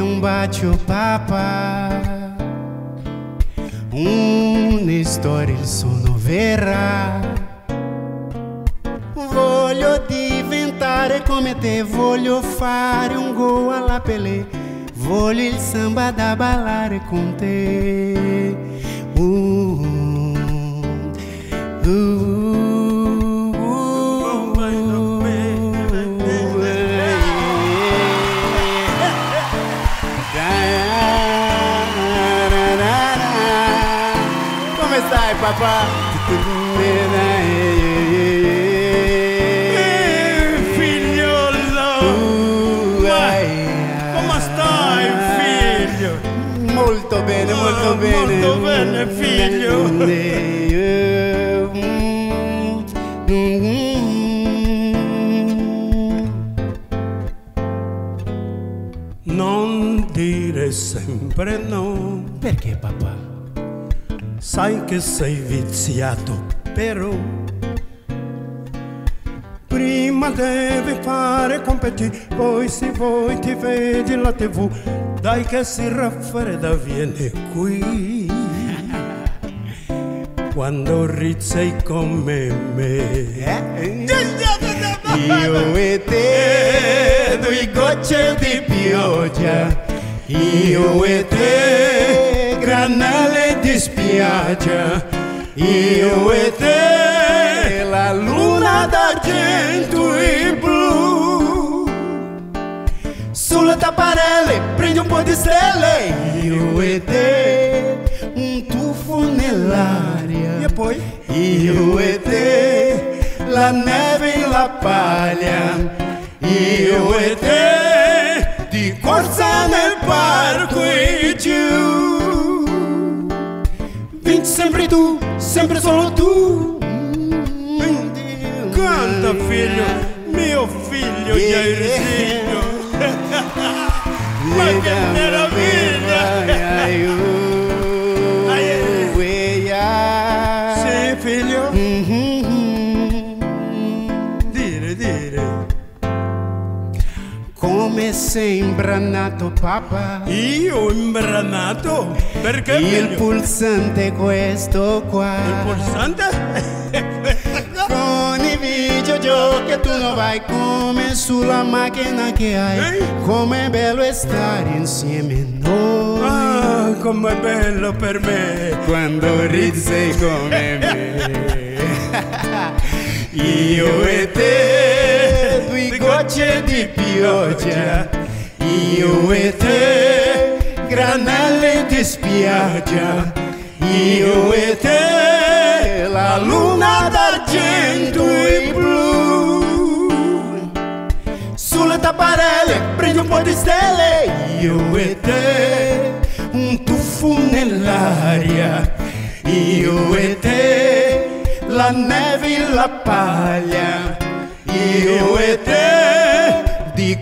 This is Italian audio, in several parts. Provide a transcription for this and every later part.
un bacio papà, una storia sono vera. Voglio diventare come te, voglio fare un gol alla Pelé, voglio il samba da ballare con te. Uh, Stai papà? Figliolo! Ma come stai, figlio? Molto bene, molto Ah, bene. molto bene, figlio. Non dire sempre no, Perché papà? Sai che sei viziato, però prima devi fare compiti, poi se vuoi ti vedi la tv, dai che si raffredda viene qui. Quando rizzi come me. Io e te, due gocce di pioggia. Io e te, granelle di spiaggia. Io e te, la luna d'argento e blu. Sulle tapparelle prendi un po' di stelle. Io e te, un tuffo nell'aria. E poi? Io e te, la neve e la paglia. Io e te, di corsa nel siempre solo tú. Canta, filho, meu filho Jairzinho. Mas que maravilha! Sim, filho. Come sei imbranato papà Io imbranato? Perché Il pulsante questo qua Il pulsante? Con i videogiochi tu non vai come sulla macchina che hai? Com'è bello stare insieme noi Ah, com'è bello per me! Quando ridi sei come me Io e te Gocce di pioggia Io e te Granelle di spiaggia Io e te La luna d'argento e blu. Sulle tapparelle prendi un po' di stelle e te un tuffo nell'aria io e te la neve e la paglia io e te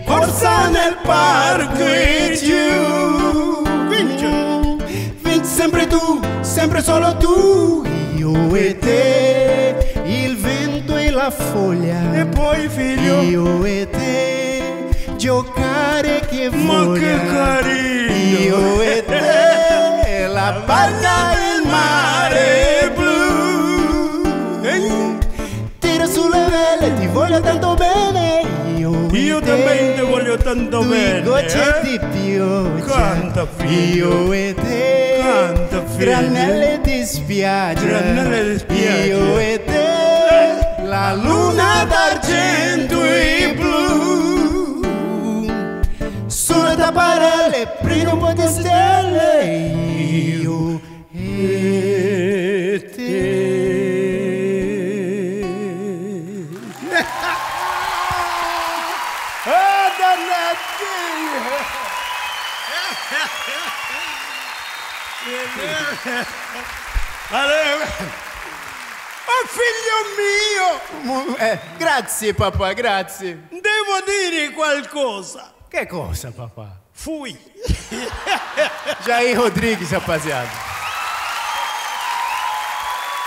corsa nel parco e giù. Vinci vinci sempre tu sempre solo tu io e te. Il vento e la foglia. E poi figlio? io e te. Giocare che Ma voglia. che carino! Io e te. La barca e il mare blu. Tira sulle vele ti voglio tanto bene Io, também te voglio tanto bene, gocce eh? di pioggia Canta, figlio. Io e te Canta, figlio. Granelle di spiaggia Granelle di spiaggia. Io e te la luna d'argento e blu sulle tapparelle prendo un po' Ah, dannati! Allora, oh figlio mio, Eh, grazie papà grazie devo dire qualcosa. che cosa papà Fui. Jair Rodrigues rapaziada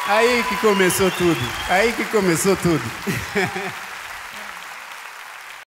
aí que começou tudo aí que começou tudo